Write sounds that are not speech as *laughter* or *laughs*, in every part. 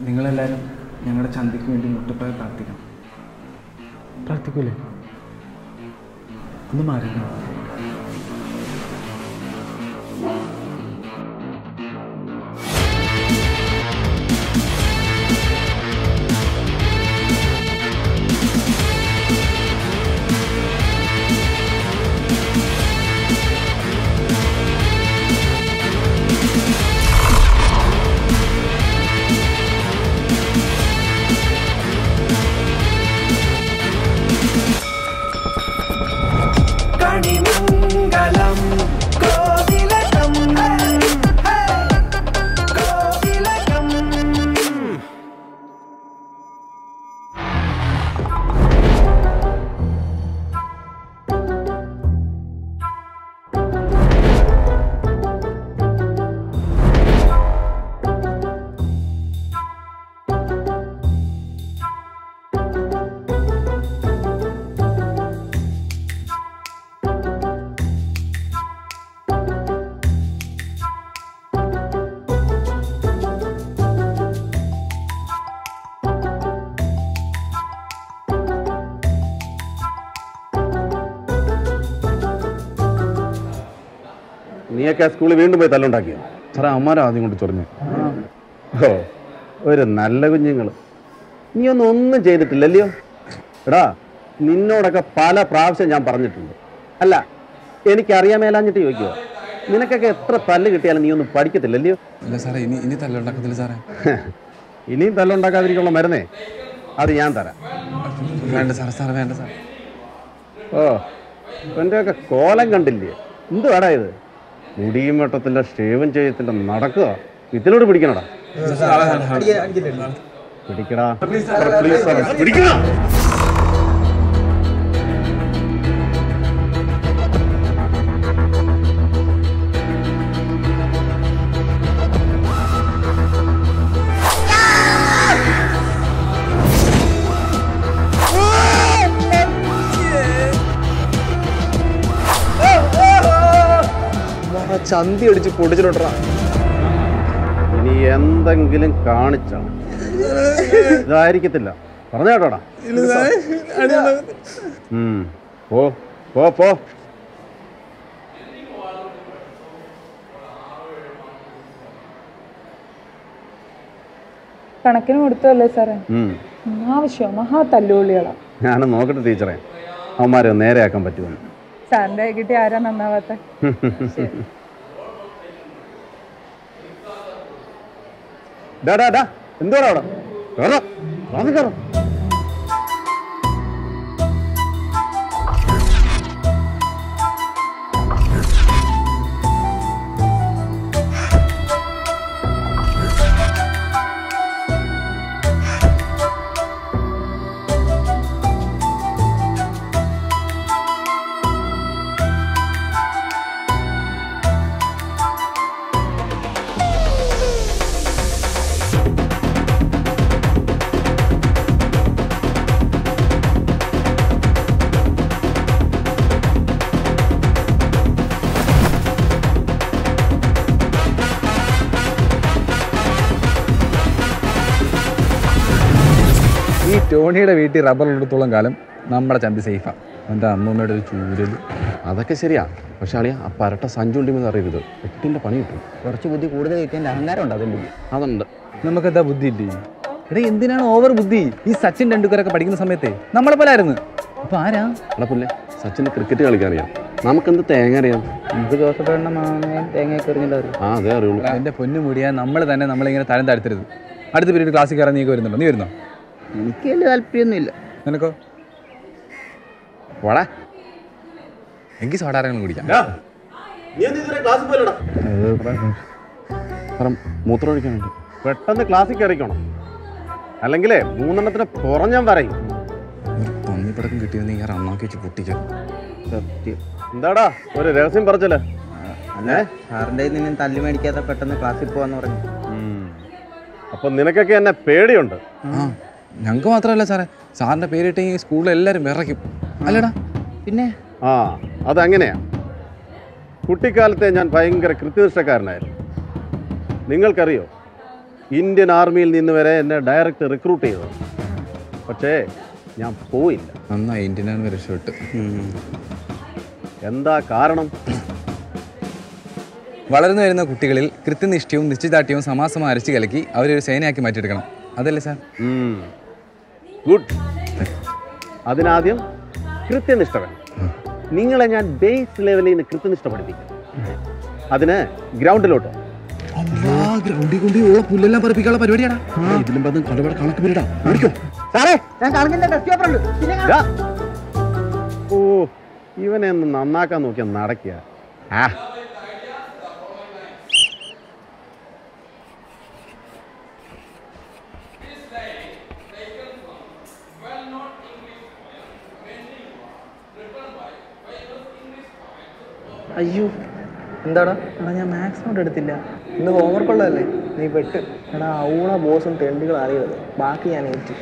നിങ്ങളെല്ലാവരും ഞങ്ങളുടെ ചന്തയ്ക്ക് വേണ്ടി മുട്ടപ്പായ പ്രാർത്ഥിക്കണം. പ്രാർത്ഥിക്കൂലേ? ഒന്ന് മാറിക്കണം നീയൊക്കെ ആ സ്കൂളിൽ വീണ്ടും പോയി തല്ലുണ്ടാക്കിയോ? സാറേ അമ്മാരും ആദ്യം കൊണ്ട് ചൊറിഞ്ഞു. ഓ ഒരു നല്ല കുഞ്ഞുങ്ങൾ നീ ഒന്നും ഒന്നും ചെയ്തിട്ടില്ലല്ലയോ എടാ നിന്നോടൊക്കെ പല പ്രാവശ്യം ഞാൻ പറഞ്ഞിട്ടുണ്ട്. അല്ല എനിക്കറിയാൻ മേലാഞ്ഞിട്ട് ചോദിക്കുക നിനക്കൊക്കെ എത്ര തല്ല് കിട്ടിയാലും നീ ഒന്നും പഠിക്കത്തില്ലല്ലയോ അല്ല സാറേ ഇനി ഇനി തല്ലുണ്ടാക്കത്തില്ല സാറേ. *laughs* ഇനിയും തല്ലുണ്ടാക്കാതിരിക്കുള്ള മരുന്നേ? അത് ഞാൻ തരാം. വേണ്ട സാറേ സാറേ വേണ്ട സാറേ. ഓ എന്റെയൊക്കെ കോലം കണ്ടില്ലേ? എന്ത് വേടാ ഇത്? മുടിയും വെട്ടത്തില്ല ഷേവും ചെയ്യത്തില്ല നടക്കുക ഇതിലോട് പിടിക്കണടാ പിടിക്കടാ പിടിക്കടാ ചന്തി അടിച്ച് പൊടിച്ചിട്ടുണ്ടാ ഇനി എന്തെങ്കിലും കാണിച്ചാണ് ഇതായിരിക്കത്തില്ല. പറഞ്ഞ കേട്ടോടാ. പോ പോ പോ. കണക്കിന് കൊടുത്തല്ലേ സാറേ. ആവശ്യം മഹാ തല്ലുപൊളികളാ ഞാൻ നോക്കട്ടെ ടീച്ചറേ. അവന്മാരെ നേരെയാക്കാൻ പറ്റുമെന്ന് സാറിന്റെ കിട്ടി ആരാ നന്നാവാത്ത? *laughs* ഡാ ഡാ ഡാ എന്തോടാ അവിടെ? കേറാം. ക്ലാസ്സിൽ കയറാം ഈ ടോണിയുടെ വീട്ടിൽ റബ്ബർ എടുത്തോളം കാലം നമ്മുടെ ചന്തി സേഫാണ് എന്റെ അമ്മൂമ്മയുടെ ഒരു ചൂരൽ അതൊക്കെ ശരിയാ. പക്ഷെ അളിയ ആ പരട്ട സഞ്ചുണ്ടിമെന്ന് അറിയരുത് എട്ടിന്റെ പണി കിട്ടും. കുറച്ച് ബുദ്ധി കൂടുതൽ കിട്ടിയതിന്റെ അഹങ്കാരം ഉണ്ട് അതിന്റെ അതുണ്ട്. നമുക്കെന്താ ബുദ്ധി ഇല്ലേ? എടാ എന്തിനാണ് ഓവർ ബുദ്ധി? ഈ സച്ചിൻ ടെണ്ടുക്കറൊക്കെ പഠിക്കുന്ന സമയത്തെ നമ്മളെ പോലെ ആയിരുന്നു. അപ്പൊ ആരാ? എടാ പുല്ലേ സച്ചിന് ക്രിക്കറ്റ് കളിക്കാൻ അറിയാം നമുക്കെന്ത് തേങ്ങ അറിയാം? ഇത് ആ അതേ അറിയുള്ളൂ. എന്റെ പൊന്നു മുടിയാ നമ്മൾ തന്നെ നമ്മളിങ്ങനെ തരം താഴ്ത്തരുത്. അടുത്ത പീരീഡ് ക്ലാസ്സിൽ കയറാൻ നീ വരുന്നുണ്ടോ? നീ വരുന്നോ? എനിക്ക് വലിയ താല്പര്യമൊന്നുമില്ല. നിനക്കോ? പോടാ എങ്കിൽ സോഡാരങ്ങൾ കുടിക്കാം. കാരണം മൂത്രം ഒഴിക്കാനുണ്ട്. പെട്ടെന്ന് ക്ലാസ്സിൽ കയറിക്കണം അല്ലെങ്കിലേ മൂന്നെണ്ണത്തിന് പുറഞ്ഞാൻ പറയും. ഒരു പന്നിപ്പടക്കം കിട്ടിയെന്ന് നീ റണ്ണാക്കി വെച്ച് പൊട്ടിക്കാം. സത്യം. എന്താടാ ഒരു രഹസ്യം പറച്ചല്ലേ? അല്ലേ സാറിന്റെ നിന്നെ നിന്ന് തല്ലി മേടിക്കാതെ പെട്ടെന്ന് ക്ലാസ്സിൽ പോവാന്ന് പറഞ്ഞു. അപ്പൊ നിനക്കൊക്കെ എന്നെ പേടിയുണ്ട്. ആ. ഞങ്ങൾക്ക് മാത്രമല്ല സാറേ. സാറിന്റെ പേരിട്ട് ഈ സ്കൂളിൽ എല്ലാവരും വിറയ്ക്കും. അല്ലടാ. പിന്നെ? ആ അതങ്ങനെയാ? കുട്ടിക്കാലത്തെ ഞാൻ ഭയങ്കര കൃത്യനിഷ്ഠക്കാരനായിരുന്നു. നിങ്ങൾക്കറിയോ? ഇന്ത്യൻ ആർമിയിൽ നിന്ന് വരെ എന്നെ ഡയറക്റ്റ് റിക്രൂട്ട് ചെയ്തത് പക്ഷേ ഞാൻ പോയില്ല. നന്നായി ഇന്ത്യൻ ആർമി രക്ഷപ്പെട്ട്. എന്താ കാരണം? വളർന്നു വരുന്ന കുട്ടികളിൽ കൃത്യനിഷ്ഠയും നിശ്ചയദാർഢ്യവും സമാസമാരച്ച് അരച്ചു കലക്കി അവരൊരു സേനയാക്കി മാറ്റിയെടുക്കണം. അതല്ലേ സാർ? ഗുഡ് അതിനാദ്യം കൃത്യനിഷ്ഠ വേണം നിങ്ങളെ ഞാൻ ബേസ് ലെവലിൽ നിന്ന് കൃത്യനിഷ്ഠ പഠിപ്പിക്കും അതിന് ഗ്രൗണ്ടിലോട്ടോ. ഗ്രൗണ്ടിൽ കൊണ്ട് ഉള്ള പുല്ലെല്ലാം പറപ്പിക്കാനുള്ള പരിപാടിയാണ് ഇതിലും പതും കടപട കണക്ക് പേരിടാ ഓടിക്കോ. സാറേ ഞാൻ കണക്കിന്റെ ടെസ്റ്റ് ഓ ഇവനെ ഒന്ന് നന്നാക്കാൻ നോക്കിയാ നടക്കുക ആ. അയ്യോ. എന്താടാ? എടാ ഞാൻ മാത്സ് നോട്ട് എടുത്തില്ല. ഇന്ന് ഹോംവർക്ക് ഉള്ളതല്ലേ? നീ പെട്ട്. എടാ ഔണ ബോസും തെണ്ടികൾ അറിയരുത്. ബാക്കി ഞാൻ ഏറ്റു.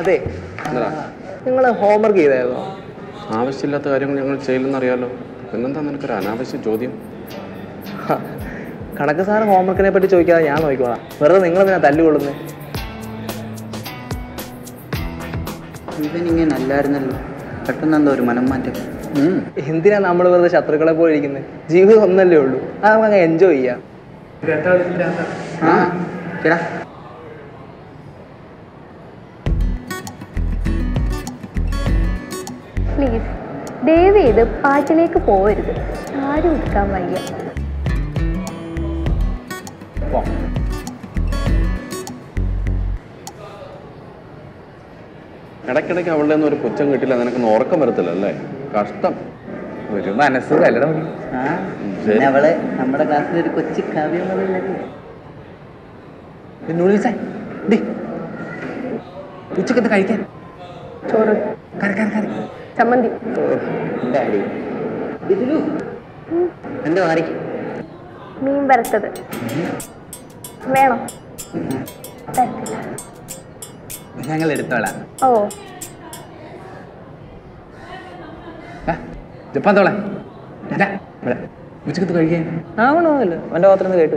അതെ. നിങ്ങൾ ഹോംവർക്ക് ചെയ്തായിരുന്നോ? ആവശ്യമില്ലാത്ത കാര്യങ്ങൾ ഞങ്ങൾ ചെയ്യില്ലെന്നറിയാലോ. പിന്നെന്താ നിനക്കൊരു അനാവശ്യ ചോദ്യം? കണക്ക് സാറ് ഹോംവർക്കിനെ പറ്റി ചോദിക്കാതെ ഞാൻ നോക്കിക്കോളാം. വെറുതെ നിങ്ങൾ പിന്നെ തല്ലുകൊള്ളുന്നേ? ഇവൻ ഇങ്ങനെ അല്ലായിരുന്നല്ലോ. പെട്ടെന്ന് എന്താ ഒരു മനം മാറ്റം എന്തിനാ നമ്മൾ വെറുതെ ശത്രുക്കളെ പോയി ഇരിക്കുന്നത് ജീവിതം ഒന്നല്ലേ ഉള്ളൂ. അത് നമുക്ക് അങ്ങ് എൻജോയ് ചെയ്യാം. പ്ലീസ് ദയവ് ചെയ്ത് പാട്ടിലേക്ക് പോവരുത്. ആരും എടുക്കാൻ വയ്യ. ഇടയ്ക്കിടയ്ക്ക് അവളുടെ ഒന്നും ഒരു കൊച്ചം കിട്ടില്ല നിനക്കൊന്നും ഉറക്കം വരത്തില്ല അല്ലേ? കഷ്ടം. ഒരു മനസ്സ് കല്ലട അവൾ നമ്മുടെ ക്ലാസ്സിൽ ഒരു കൊച്ചു കാവ്യം ഉച്ചക്കത്ത് കഴിക്കാൻ. ചോറ്. ചമ്മന്തി. എന്റെ മീൻ വറുത്തത്. വേണോ. ഞങ്ങൾ എടുത്തോളാം. ഓ. ജപ്പാൻ തോളെ. ഉച്ചക്കത്ത് കഴിക്കാൻ? എന്റെ പാത്രം കേട്ടു.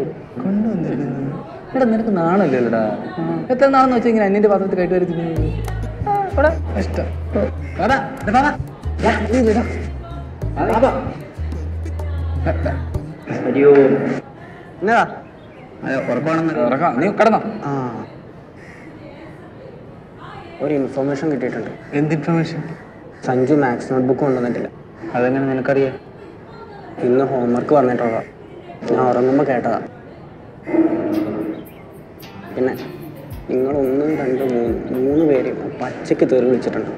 വരും നിനക്ക് എത്ര നാളെന്ന് വെച്ചാൽ ഇങ്ങനെ പാത്രത്തിൽ ഇഷ്ടം. അയ്യോ എന്നതാ. നീ കിടന്നോ. ഒരു ഇൻഫർമേഷൻ കിട്ടിയിട്ടുണ്ട്. എന്ത് ഇൻഫർമേഷൻ സഞ്ജു മാത്സ് നോട്ട്ബുക്ക് കൊണ്ടുവന്നിട്ടില്ല. അതെങ്ങനെ നിനക്കറിയാം? ഇന്ന് ഹോംവർക്ക് പറഞ്ഞിട്ടുള്ളതാ. ഞാൻ ഉറങ്ങുമ്പോൾ കേട്ടതാ. പിന്നെ നിങ്ങൾ ഒന്നും രണ്ടും മൂന്ന് മൂന്ന് പേരെയും പച്ചയ്ക്ക് തെറി വിളിച്ചിട്ടുണ്ട്.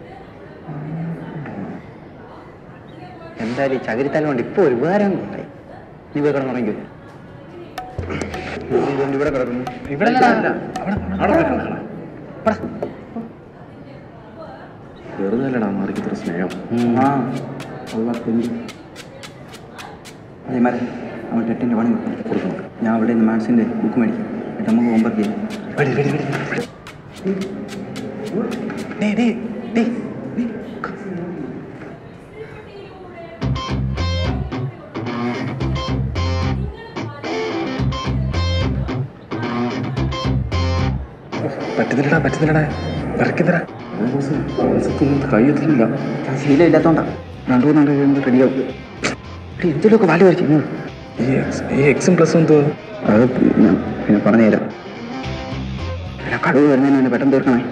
എന്തായാലും ചകിരിത്തല കൊണ്ട് ഇപ്പോൾ ഒരു ഉപകാരം ഉണ്ടായി നീ പോയി ഇതുകൊണ്ട് ഇവിടെ കിടക്കുന്നു? ഇവിടെ. വെറുതെ അല്ലടാ മാറിക്ക് ഇത്ര സ്നേഹം. അതേ മാറി അവൻ ടെട്ടിന്റെ പണി കൊടുക്കണം ഞാൻ അവിടെ നിന്ന് മാത്സിന്റെ ബുക്ക് മേടിക്കും. എന്നിട്ട് നമുക്ക് ഹോംവർക്ക് ചെയ്യാം. പറ്റുന്നില്ലടാ പറ്റുന്നില്ലടാ. വിറക്കുന്നില്ലടാ കൈ ശീലമില്ലാത്തോണ്ടാ. രണ്ടു മൂന്നാണ്ട് കഴിയുമ്പോൾ റെഡിയാവും എന്തെങ്കിലുമൊക്കെ വാൽ വരയ്ക്കും ഈ എക്സ് ഈ എക്സും പ്ലസും എന്തോ അത് പിന്നെ പറഞ്ഞുതരാം. പിന്നെ കടുവ് വരുന്നതിന് പെട്ടെന്ന് തീർക്കണേ.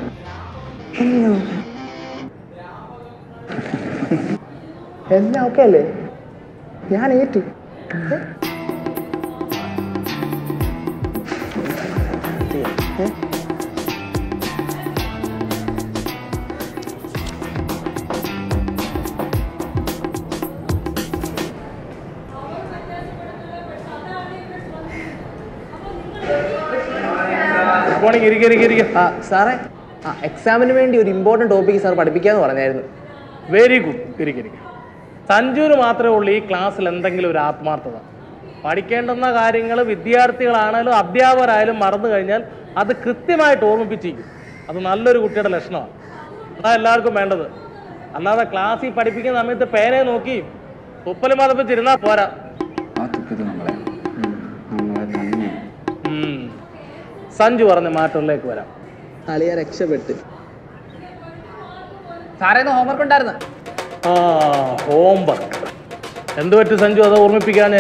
എല്ലാം ഓക്കെ അല്ലേ? ഞാൻ ഏറ്റു. ആ സാറേ ആ എക്സാമിന് വേണ്ടി ഒരു ഇമ്പോർട്ടന്റ് ടോപ്പിക് സാർ പഠിപ്പിക്കാന്ന് പറഞ്ഞായിരുന്നു. വെരി ഗുഡ് ഇരിക്കും സഞ്ജുവിന് മാത്രമേ ഉള്ളൂ ഈ ക്ലാസ്സിൽ എന്തെങ്കിലും ഒരു ആത്മാർത്ഥത. പഠിക്കേണ്ടുന്ന കാര്യങ്ങൾ വിദ്യാർത്ഥികളാണേലും അധ്യാപകരായാലും മറന്നു കഴിഞ്ഞാൽ അത് കൃത്യമായിട്ട് ഓർമ്മിപ്പിച്ചിരിക്കും. അത് നല്ലൊരു കുട്ടിയുടെ ലക്ഷണമാണ്. അതാ എല്ലാവർക്കും വേണ്ടത്. അല്ലാതെ ക്ലാസ്സിൽ പഠിപ്പിക്കുന്ന സമയത്ത് പേനെ നോക്കി ഉപ്പലും മതപ്പിച്ചിരുന്നാൽ പോരാ. സഞ്ജു പറഞ്ഞ മാറ്ററിലേക്ക് വരാം. അളിയ രക്ഷപ്പെട്ട്. സാറേ ഹോംവർക്ക് ഉണ്ടായിരുന്നു. ആ ഹോംവർക്ക് എന്ത് പറ്റും സഞ്ജു? അത് ഓർമ്മിപ്പിക്കാന്.